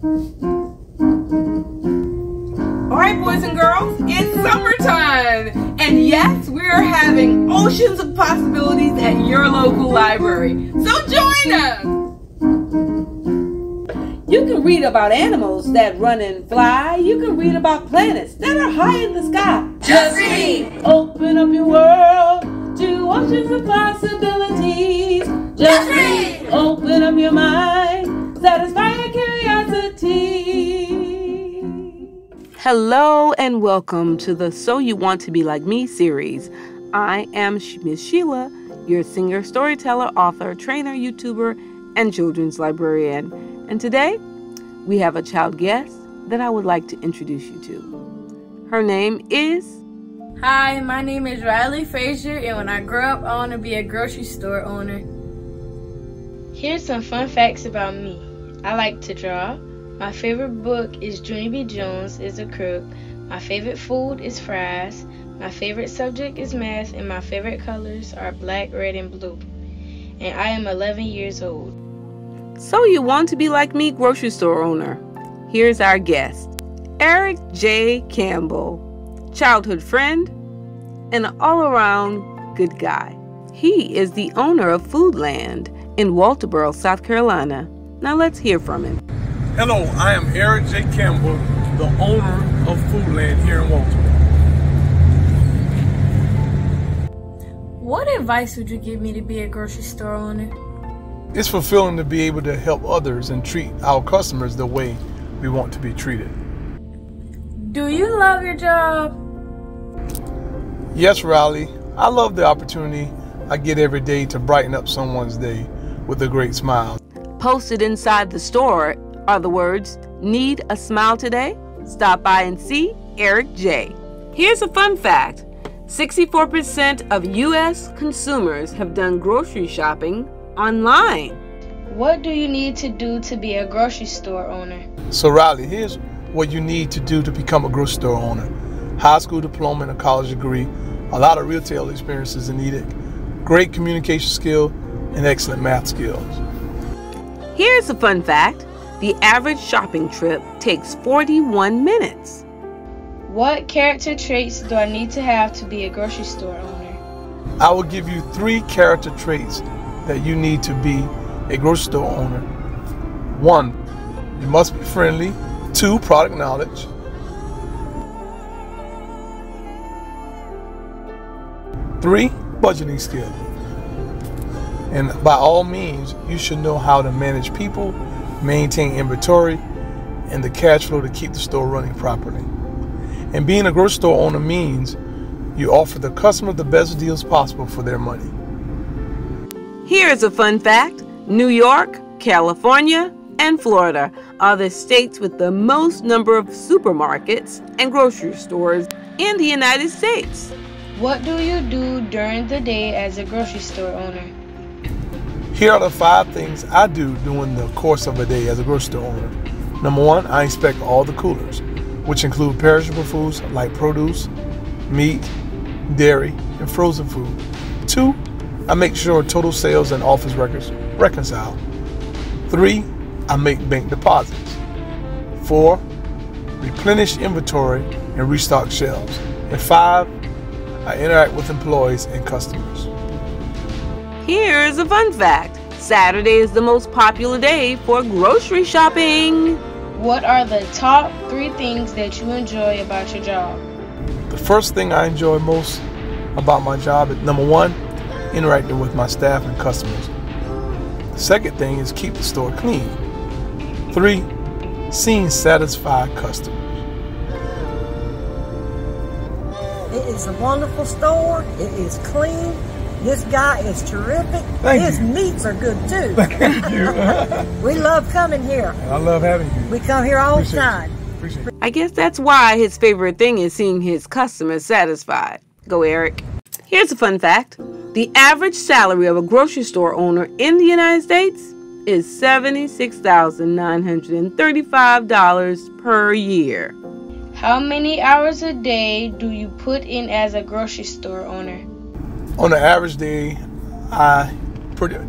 All right, boys and girls, it's summertime. And yes, we're having oceans of possibilities at your local library. So join us. You can read about animals that run and fly. You can read about planets that are high in the sky. Just read. Open up your world to oceans of possibilities. Just read. Open up your mind. Satisfy your. Hello and welcome to the So You Want to Be Like Me series. I am Miss Shiela, your singer, storyteller, author, trainer, YouTuber, and children's librarian. And today, we have a child guest that I would like to introduce you to. Her name is. Hi, my name is Rylee Frazier, and when I grow up, I want to be a grocery store owner. Here's some fun facts about me I like to draw. My favorite book is B. Jones is a Crook. My favorite food is fries. My favorite subject is math, and my favorite colors are black, red, and blue. And I am 11 years old. So, you want to be like me, grocery store owner? Here's our guest Eric J. Campbell, childhood friend and an all around good guy. He is the owner of Foodland in Walterboro, South Carolina. Now, let's hear from him. Hello, I am Eric J. Campbell, the owner of Foodland here in Walterboro. What advice would you give me to be a grocery store owner? It's fulfilling to be able to help others and treat our customers the way we want to be treated. Do you love your job? Yes, Rylee, I love the opportunity I get every day to brighten up someone's day with a great smile. Posted inside the store are the words Need a smile today? Stop by and see Eric J. Here's a fun fact 64% of U.S. consumers have done grocery shopping online. What do you need to do to be a grocery store owner? So, Rylee, here's what you need to do to become a grocery store owner high school diploma and a college degree, a lot of retail experiences are needed, great communication skill, and excellent math skills. Here's a fun fact the average shopping trip takes 41 minutes. What character traits do I need to have to be a grocery store owner? I will give you three character traits that you need to be a grocery store owner. One, you must be friendly. Two, product knowledge. Three, budgeting skill. And by all means, you should know how to manage people, maintain inventory, and the cash flow to keep the store running properly. And being a grocery store owner means you offer the customer the best deals possible for their money. Here's a fun fact New York, California, and Florida are the states with the most number of supermarkets and grocery stores in the United States. What do you do during the day as a grocery store owner? Here are the five things I do during the course of a day as a grocery store owner. Number one, I inspect all the coolers, which include perishable foods like produce, meat, dairy, and frozen food. Two, I make sure total sales and office records reconcile. Three, I make bank deposits. Four, replenish inventory and restock shelves. And five, I interact with employees and customers. Here's a fun fact Saturday is the most popular day for grocery shopping. What are the top three things that you enjoy about your job? The first thing I enjoy most about my job is number one, interacting with my staff and customers. The second thing is keep the store clean. Three, seeing satisfied customers. It is a wonderful store. It is clean. This guy is terrific. Thank His you. meats are good too. Thank you. we love coming here. I love having you. We come here all the time. you. I guess that's why his favorite thing is seeing his customers satisfied. Go, Eric. Here's a fun fact the average salary of a grocery store owner in the United States is $76,935 per year. How many hours a day do you put in as a grocery store owner? On an average day, I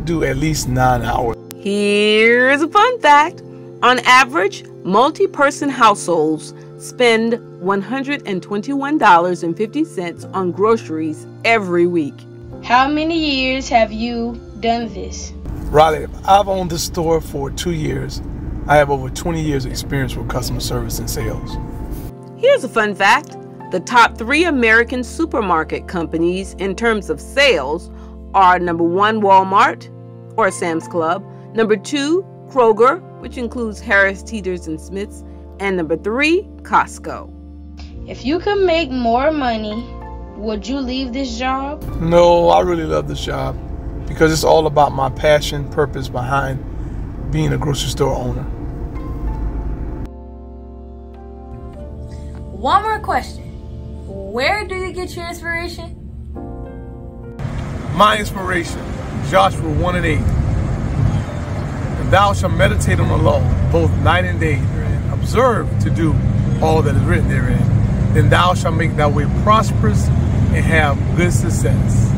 do at least nine hours. Here's a fun fact On average, multi person households spend $121.50 on groceries every week. How many years have you done this? Rylee, I've owned this store for two years. I have over 20 years experience with customer service and sales. Here's a fun fact. The top three American supermarket companies in terms of sales are number one, Walmart or Sam's Club, number two, Kroger, which includes Harris Teeters and Smiths, and number three, Costco. If you could make more money, would you leave this job? No, I really love this job because it's all about my passion, purpose behind being a grocery store owner. One more question. Where do you get your inspiration? My inspiration, Joshua 1 and 8. And thou shalt meditate on the law both night and day, and observe to do all that is written therein. Then thou shalt make thy way prosperous and have good success.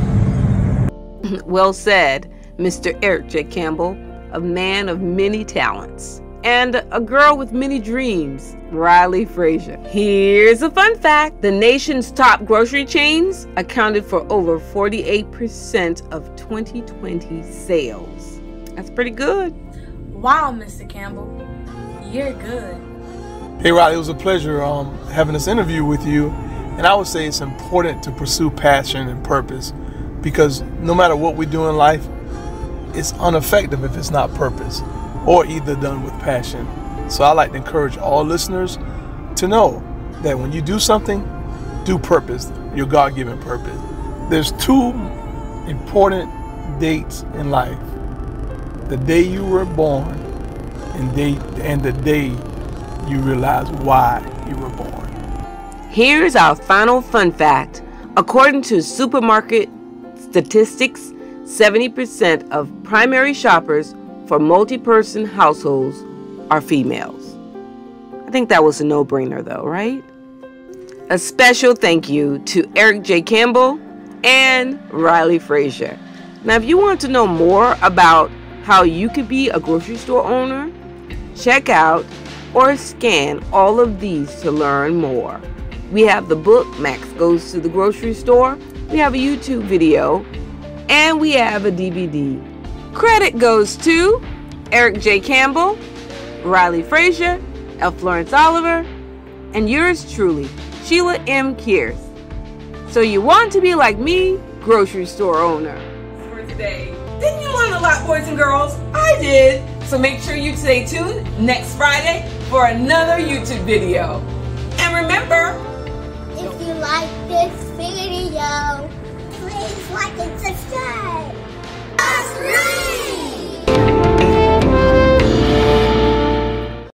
well said, Mr. Eric J. Campbell, a man of many talents. And a girl with many dreams, Rylee Frazier. Here's a fun fact the nation's top grocery chains accounted for over 48% of 2020 sales. That's pretty good. Wow, Mr. Campbell. You're good. Hey, Rylee, it was a pleasure um, having this interview with you. And I would say it's important to pursue passion and purpose because no matter what we do in life, it's ineffective if it's not purpose or either done with passion. So I like to encourage all listeners to know that when you do something, do purpose, your God given purpose. There's two important dates in life the day you were born and, day, and the day you realize why you were born. Here's our final fun fact. According to supermarket statistics, 70% of primary shoppers for multi person households are females. I think that was a no brainer, though, right? A special thank you to Eric J. Campbell and Rylee Frazier. Now, if you want to know more about how you could be a grocery store owner, check out or scan all of these to learn more. We have the book Max Goes to the Grocery Store, we have a YouTube video, and we have a DVD. Credit goes to Eric J. Campbell, Rylee Frazier, L. Florence Oliver, and yours truly, Shiela M. Keaise. So you want to be like me, grocery store owner. For today. Didn't you learn a lot, boys and girls? I did. So make sure you stay tuned next Friday for another YouTube video. And remember, if you like this video, please like and subscribe. Us Green!